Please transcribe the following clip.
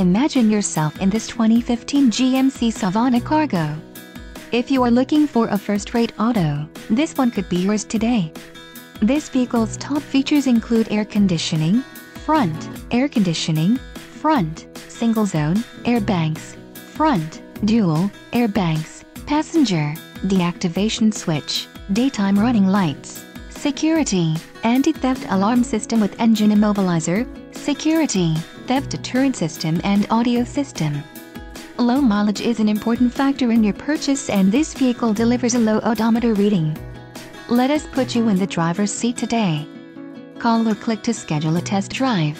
Imagine yourself in this 2015 GMC Savana Cargo. If you are looking for a first-rate auto, this one could be yours today. This vehicle's top features include air conditioning, front, air conditioning, front, single zone, airbags, front, dual, airbags, passenger, deactivation switch, daytime running lights, security, anti-theft alarm system with engine immobilizer, security, theft deterrent system and audio system. Low mileage is an important factor in your purchase and this vehicle delivers a low odometer reading. Let us put you in the driver's seat today. Call or click to schedule a test drive.